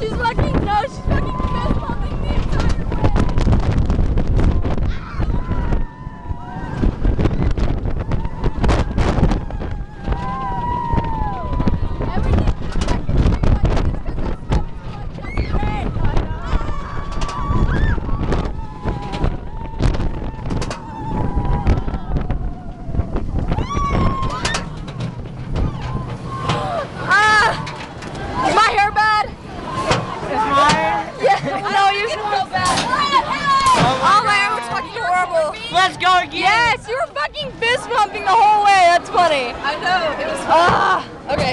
She's fucking no, she's fucking fist pumping the entire way. Ah! Is my hair bad? Yeah, no, you smell bad. Oh my god, we're fucking horrible. Let's go again. Yes, you were fucking fist pumping the whole way. That's funny. I know. It was. Ah. Okay.